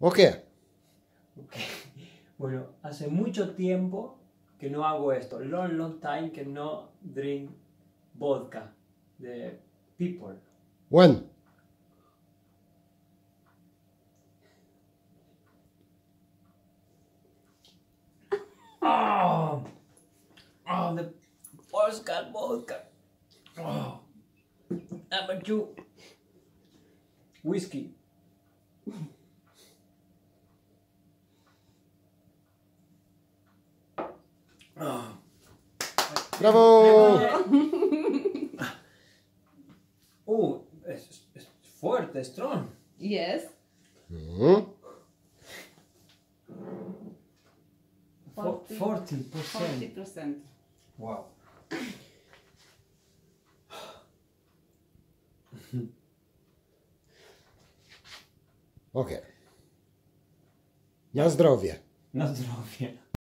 ¿O qué? Ok. Bueno, hace mucho tiempo que no hago esto. Long, long time que no drink vodka de people. When? Oh, oh, the Oscar vodka. Oh, number two, whiskey. ¡Bravo! Oh, es, es fuerte, strong. Yes. Mhm. Fo- 40%. 40%. Wow. Okej. Na zdrowie. Na zdrowie.